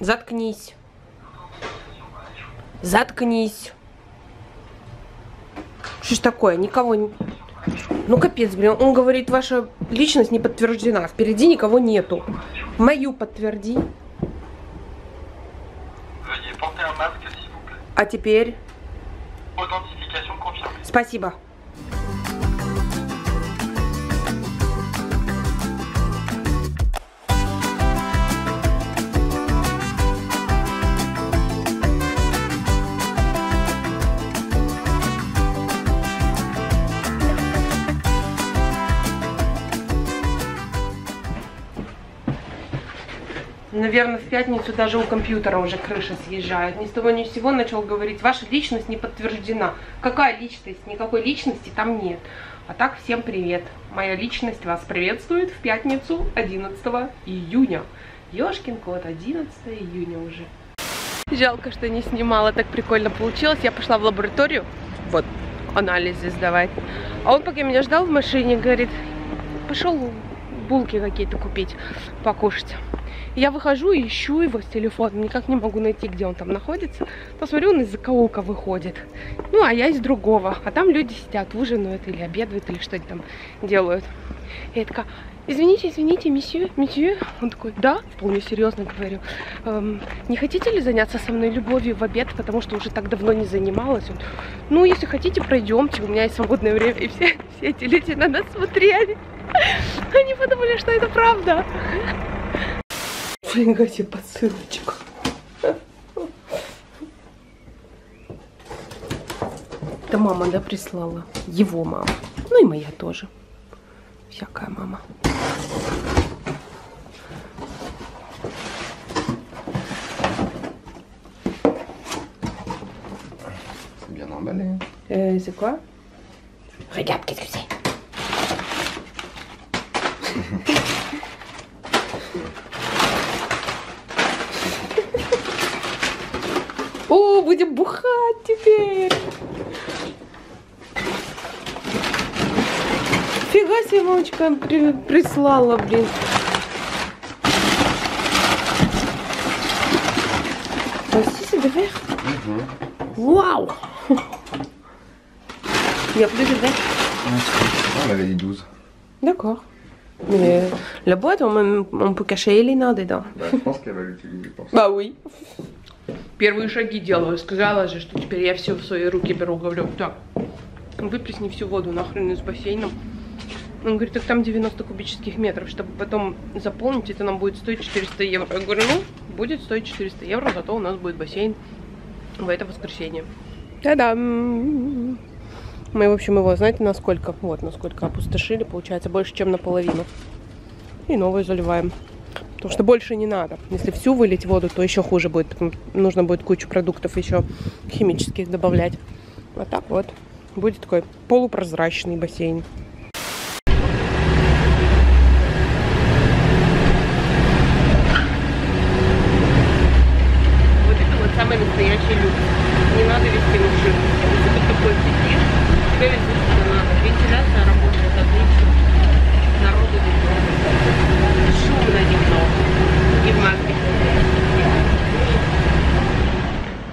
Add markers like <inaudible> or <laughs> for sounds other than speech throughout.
Заткнись. Заткнись. Что ж такое? Никого не... Ну капец, блин. Он говорит, ваша личность не подтверждена. Впереди никого нету. Мою подтверди. А теперь? Спасибо. Наверное, в пятницу даже у компьютера уже крыша съезжает. Ни с того ни с сего начал говорить, ваша личность не подтверждена. Какая личность? Никакой личности там нет. А так, всем привет. Моя личность вас приветствует в пятницу 11 июня. Ёшкин кот, 11 июня уже. Жалко, что не снимала, так прикольно получилось. Я пошла в лабораторию, вот, анализы сдавать. А он пока меня ждал в машине, говорит, пошел булки какие-то купить, покушать. Я выхожу и ищу его с телефоном, никак не могу найти, где он там находится. Посмотрю, он из закоулка выходит. Ну, а я из другого. А там люди сидят, ужинают или обедают, или что-то там делают. И я такая, извините, извините, месье, месье. Он такой, да, вполне серьезно говорю. «Эм, не хотите ли заняться со мной любовью в обед, потому что уже так давно не занималась? Он, ну, если хотите, пройдемте, у меня есть свободное время. И все, все эти люди на нас смотрели. Они подумали, что это правда. Фига себе посылочка. Это мама, да, прислала? Его мама. Ну и моя тоже. Всякая мама. Bien emballé. Euh, c'est quoi Regarde, qu'est-ce que c'est О, будем бухать теперь. Фига себе, мамочка при- прислала, блин. Voici, c'est de verre. Waouh Il y a plus de verre. On avait dit 12. D'accord. Mais euh, la boîte, on, on peut cacher Elena dedans. Bah, je pense qu'elle va l'utiliser pour ça. Bah oui. Первые шаги делаю. Сказала же, что теперь я все в свои руки беру. Говорю, так, выплесни всю воду нахрен из бассейна. Он говорит, так там 90 кубических метров, чтобы потом заполнить, это нам будет стоить 400 евро. Я говорю, ну, будет стоить 400 евро, зато у нас будет бассейн в это воскресенье. Та-дам! Мы, в общем, его, знаете, насколько? Вот, насколько опустошили, получается, больше, чем наполовину. И новую заливаем. Потому что больше не надо. Если всю вылить воду, то еще хуже будет. Нужно будет кучу продуктов еще химических добавлять. А так вот, будет такой полупрозрачный бассейн. Вот это вот самый настоящий люкс. Не надо вести машину. Ты тут такой сидишь, тебе везде что надо. Вентиляция работает отлично. Народу здесь много. Шумно немного. И в Москве.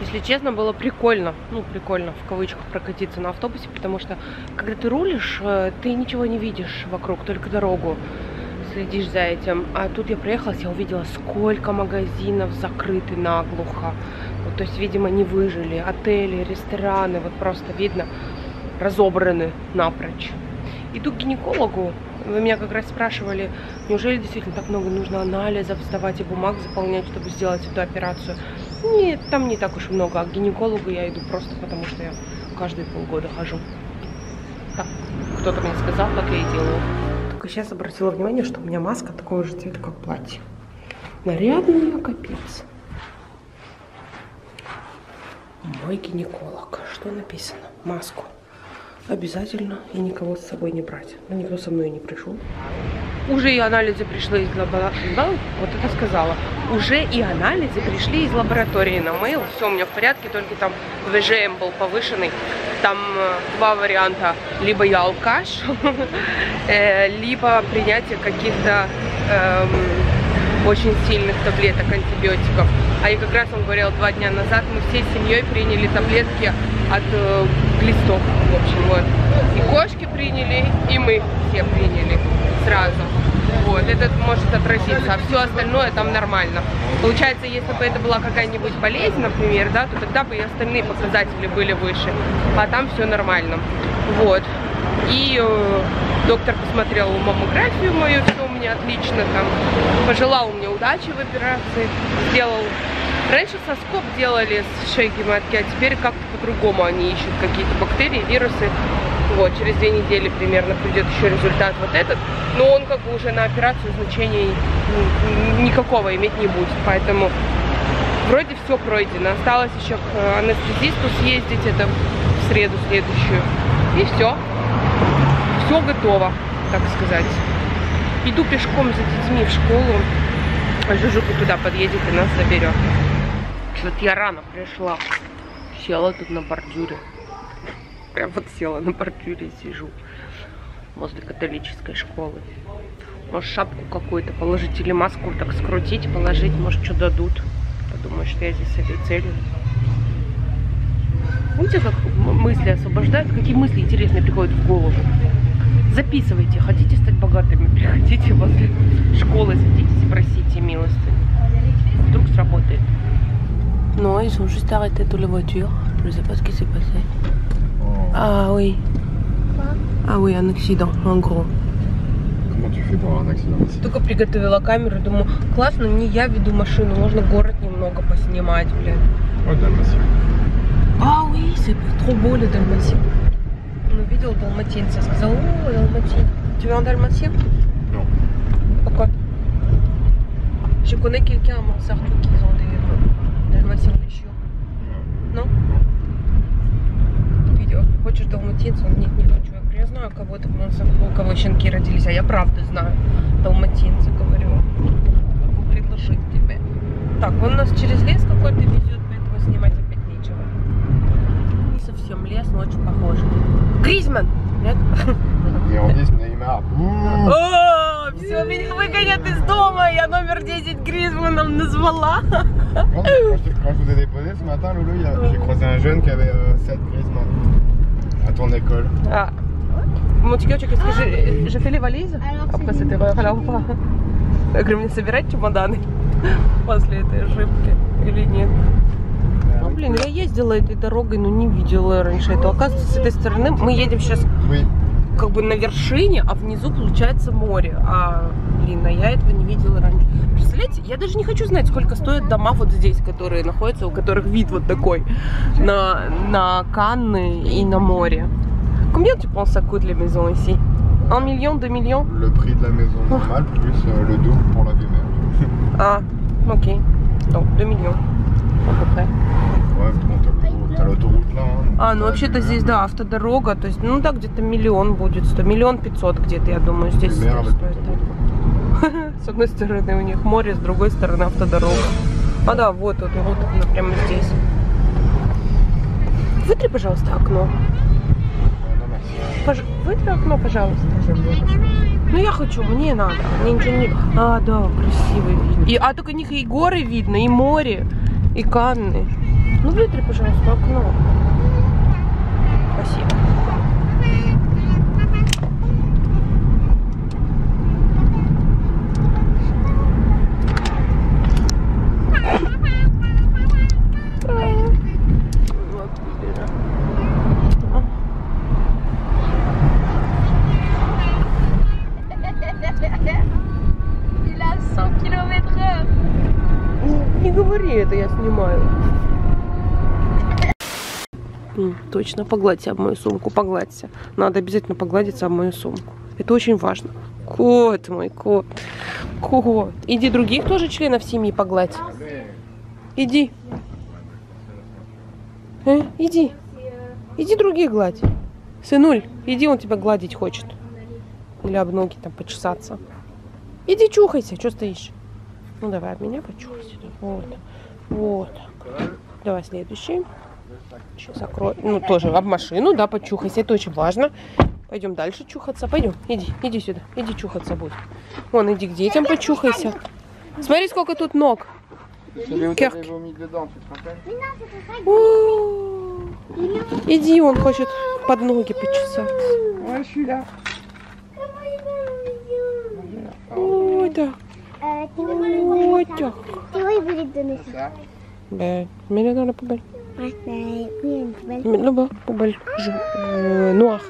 Если честно, было прикольно, ну, прикольно, в кавычках, прокатиться на автобусе, потому что, когда ты рулишь, э, ты ничего не видишь вокруг, только дорогу следишь за этим. А тут я приехала, я увидела, сколько магазинов закрыты наглухо. Вот, то есть, видимо, не выжили. Отели, рестораны, вот просто видно, разобраны напрочь. Иду к гинекологу. Вы меня как раз спрашивали, неужели действительно так много нужно анализов сдавать и бумаг заполнять, чтобы сделать эту операцию? Нет, там не так уж много. А к гинекологу я иду просто потому, что я каждые полгода хожу. Так, кто-то мне сказал, так я и делаю. Только сейчас обратила внимание, что у меня маска такого же цвета, как платье. Нарядная, капец. Мой гинеколог. Что написано? Маску. Обязательно и никого с собой не брать. Но никто со мной не пришел. Уже и анализы пришли из лаборатории. Да, вот это сказала. Уже и анализы пришли из лаборатории на mail. Все у меня в порядке, только там ВЖМ был повышенный. Там э, два варианта. Либо я алкаш, <laughs> э, либо принятие каких-то эм, очень сильных таблеток антибиотиков. А и как раз он говорил два дня назад, мы всей семьей приняли таблетки от э, глистов, в общем, вот. И кошки приняли, и мы все приняли сразу. Вот, это может отразиться, а все остальное там нормально. Получается, если бы это была какая-нибудь болезнь, например, да, то тогда бы и остальные показатели были выше, а там все нормально. Вот. И э, доктор посмотрел маммографию мою, все у меня отлично там, пожелал мне удачи в операции, сделал Раньше соскоб делали с шейки матки, а теперь как-то по-другому они ищут какие-то бактерии, вирусы. Вот, через две недели примерно придет еще результат вот этот. Но он как бы уже на операцию значения никакого иметь не будет. Поэтому вроде все пройдено. Осталось еще к анестезисту съездить, это в среду следующую. И все. Все готово, так сказать. Иду пешком за детьми в школу. А Жужука туда подъедет и нас заберет. Что-то я рано пришла. Села тут на бордюре. Прям вот села на бордюре сижу. Возле католической школы. Может шапку какую-то положить или маску так скрутить, положить. Может что дадут. Подумаю, что я здесь с этой целью. Видите, как мысли освобождают? Какие мысли интересные приходят в голову? Записывайте. Хотите стать богатыми? <laughs> Приходите возле школы, садитесь и просите милости. Вдруг сработает. Non, ils ont juste arrêté toutes les voitures. Je sais pas ce qui s'est passé. Ah oui. Ah oui, un accident, en gros. Comment tu fais pour avoir un accident ici Только приготовила камеру, думаю, классно, не я веду машину, можно город немного поснимать, блин. Oh. А, oui, c'est trop beau le dalmatien. Он увидел далматинца, сказал, о, далматин. Tu veux un dalmatien Non. Pourquoi Je connais quelqu'un à Montsartou qui ont des euh, dalmatiens les chiots. Non Видео. Хочешь далматинца? Он нет, не хочу. Я говорю, я знаю кого-то у кого щенки родились, а я правда знаю далматинца, говорю. Могу предложить тебе. Так, он нас через лес какой-то везет, поэтому снимать опять нечего. Не совсем лес, но очень похож. Гризман! Нет? Et on dit Neymar. Ouh О, все, меня выгонят из дома. Я номер 10 Гризманом назвала. Quand, je, vous ai déposé ce matin, Loulou, j'ai croisé un jeune qui avait 7 Griezmann à ton école. А, Мутикёчик, скажи, je fais les valises Après cette erreur, alors pas. Я говорю, мне собирать чемоданы после этой ошибки или нет? Ну, блин, я ездила этой дорогой, но не видела раньше этого. Оказывается, с этой стороны мы едем сейчас как бы на вершине, а внизу получается море. А, блин, а я этого не видела раньше. Представляете, я даже не хочу знать, сколько стоят дома вот здесь, которые находятся, у которых вид вот такой на, на Канны и на море. Combien tu penses ça coûte les maisons ici Un million, deux millions Le prix de la maison normale plus euh, le double pour la vue mer. <laughs> Ah, ok. Donc 2 millions, à peu près. Ouais, bon, t'as l'autoroute- là. hein, А, ну вообще-то здесь, да, автодорога, то есть, ну да, где-то миллион будет, сто, миллион пятьсот где-то, я думаю, здесь Vue С одной стороны у них море, с другой стороны автодорога. А да, вот, вот, вот она прямо здесь. Вытри, пожалуйста, окно. Пож... Вытри окно, пожалуйста. Ну я хочу, мне надо. Мне ничего не... А, да, красивый вид. И, а только них и горы видно, и море, и Канны. Ну вытри, пожалуйста, окно. Спасибо. Вот, теперь. А. Il a 100 km heure. Не, не говори это, я снимаю. Точно, погладься об мою сумку, погладься. Надо обязательно погладиться об мою сумку. Это очень важно. Кот мой, кот. Кот. Иди других тоже членов семьи погладь. Иди. Э, иди. Иди других гладь. Сынуль, иди, он тебя гладить хочет. Или об ноги там почесаться. Иди чухайся, что стоишь? Ну давай, об меня почухайся. Вот. Вот так. Давай следующий. Сейчас закрою. Ну, тоже об машину, да, почухайся. Это очень важно. Пойдем дальше чухаться. Пойдем, иди, иди сюда. Иди чухаться будь. Вон, иди к детям почухайся. Смотри, сколько тут ног. Иди, он хочет под ноги почесать. Ouais, je suis là. Ой, да. Euh, te donner ça. Ça. Бе, Мені надо побель. Poubelle. Je... euh, noir.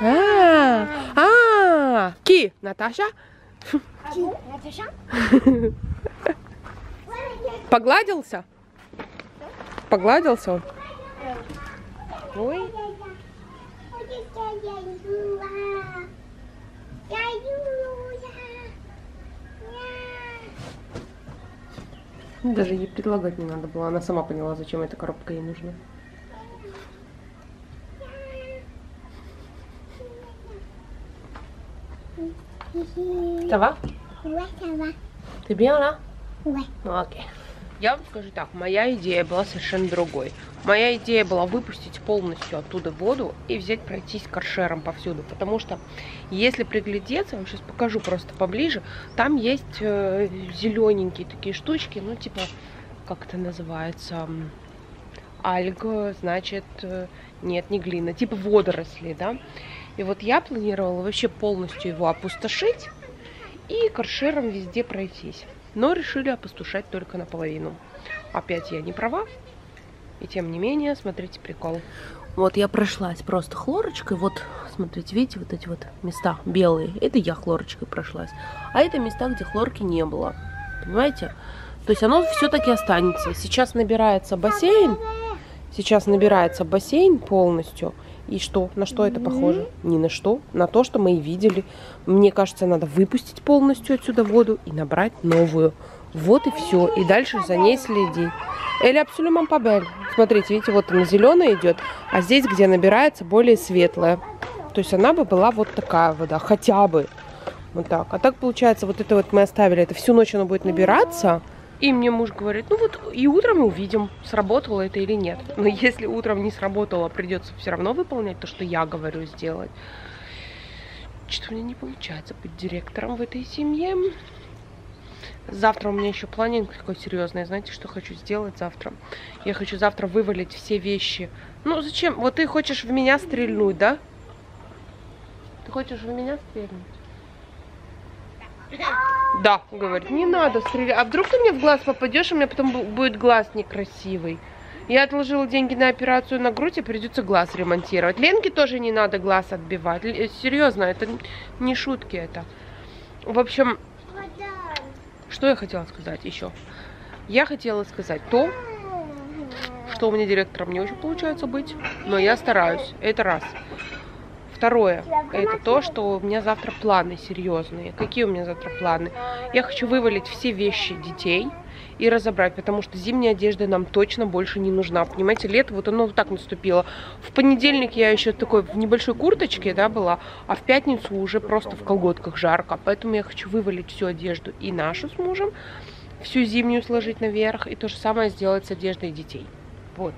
Ah, ah, qui Наташа? Qui Natacha Погладился? Погладился он? Ой. Даже ей предлагать не надо было. Она сама поняла, зачем эта коробка ей нужна. Ça va? Ouais, ça va. Ты bien là? Ouais. Ну, окей. Я вам скажу так, моя идея была совершенно другой. Моя идея была выпустить полностью оттуда воду и взять пройтись каршером повсюду. Потому что, если приглядеться, вам сейчас покажу просто поближе, там есть э, зелененькие такие штучки, ну, типа, как это называется, альга, значит, э, нет, не глина, типа водоросли, да. И вот я планировала вообще полностью его опустошить и каршером везде пройтись. Но решили опустошать только наполовину. Опять я не права. И тем не менее, смотрите прикол. Вот я прошлась просто хлорочкой. Вот, смотрите, видите, вот эти вот места белые. Это я хлорочкой прошлась. А это места, где хлорки не было. Понимаете? То есть оно все-таки останется. Сейчас набирается бассейн. Сейчас набирается бассейн полностью. И что? На что это похоже? Ни на что. На то, что мы и видели. Мне кажется, надо выпустить полностью отсюда воду и набрать новую. Вот и все. И дальше за ней следить. Или абсолютно пабель. Смотрите, видите, вот она зеленая идет, а здесь, где набирается, более светлая. То есть она бы была вот такая вода, хотя бы. Вот так. А так получается, вот это вот мы оставили, это всю ночь оно будет набираться. И мне муж говорит, ну вот и утром мы увидим, сработало это или нет. Но если утром не сработало, придется все равно выполнять то, что я говорю сделать. Что-то у меня не получается быть директором в этой семье. Завтра у меня еще планинг такой серьезный. Знаете, что хочу сделать завтра? Я хочу завтра вывалить все вещи. Ну, зачем? Вот ты хочешь в меня стрельнуть, да? Ты хочешь в меня стрельнуть? Да, говорит, не надо стрелять. А вдруг ты мне в глаз попадешь, и у меня потом бу- будет глаз некрасивый. Я отложила деньги на операцию на грудь, и придется глаз ремонтировать. Ленке тоже не надо глаз отбивать. Серьезно, это не шутки это. В общем, что я хотела сказать еще? Я хотела сказать то, что у меня директором не очень получается быть, но я стараюсь. Это раз. Второе, это то, что у меня завтра планы серьезные. Какие у меня завтра планы? Я хочу вывалить все вещи детей и разобрать, потому что зимняя одежда нам точно больше не нужна. Понимаете, лето вот оно вот так наступило. В понедельник я еще такой в небольшой курточке, да, была, а в пятницу уже просто в колготках жарко. Поэтому я хочу вывалить всю одежду и нашу с мужем, всю зимнюю сложить наверх, и то же самое сделать с одеждой детей. Вот.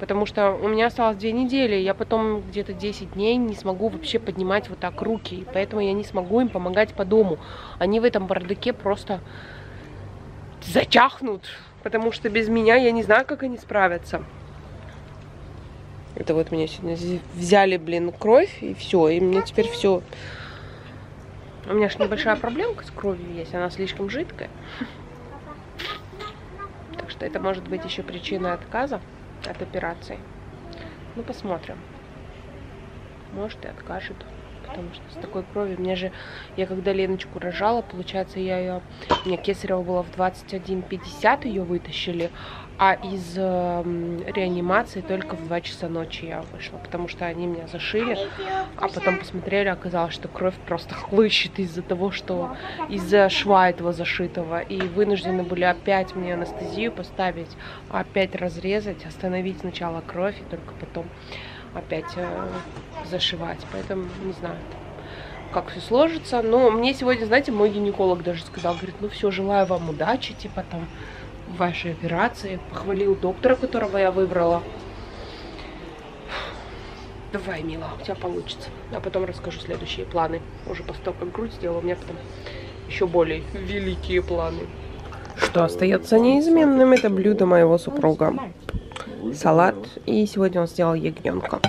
Потому что у меня осталось две недели, я потом где-то 10 дней не смогу вообще поднимать вот так руки, и поэтому я не смогу им помогать по дому. Они в этом бардаке просто затяхнут, потому что без меня я не знаю, как они справятся. Это вот меня сегодня взяли, блин, кровь, и все, и мне теперь все. У меня же небольшая проблемка с кровью есть, она слишком жидкая. Так что это может быть еще причиной отказа от операции. Ну, посмотрим. Может и откажет. Потому что с такой кровью, мне же, я когда Леночку рожала, получается, я ее, у меня кесарева была в 21.50, ее вытащили, а из эм, реанимации только в 2 часа ночи я вышла, потому что они меня зашили, а потом посмотрели, оказалось, что кровь просто <laughs> хлыщет из-за того, что из-за шва этого зашитого, и вынуждены были опять мне анестезию поставить, опять разрезать, остановить сначала кровь, и только потом опять э, зашивать. Поэтому не знаю, как все сложится. Но мне сегодня, знаете, мой гинеколог даже сказал, говорит, ну все, желаю вам удачи, типа там вашей операции. Похвалил доктора, которого я выбрала. Давай, мила, у тебя получится. А потом расскажу следующие планы. Уже после того, как грудь сделала, у меня потом еще более великие планы. Что остается неизменным, это блюдо моего супруга. Салат. И сегодня он сделал ягненка.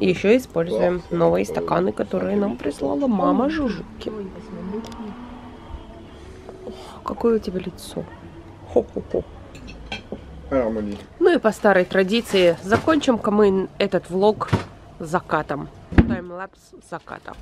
И еще используем новые стаканы, которые нам прислала мама Жужуки. Какое у тебя лицо? Хо-хо-хо. Ну и по старой традиции закончим-ка мы этот влог закатом. Таймлапс заката.